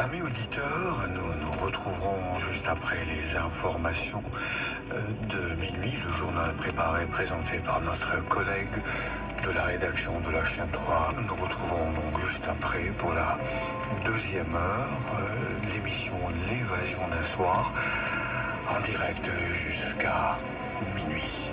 Amis auditeurs, nous nous retrouverons juste après les informations euh, de minuit, le journal préparé présenté par notre collègue de la rédaction de la chaîne 3. Nous nous retrouvons donc juste après pour la deuxième heure, euh, l'émission L'évasion d'un soir, en direct jusqu'à minuit.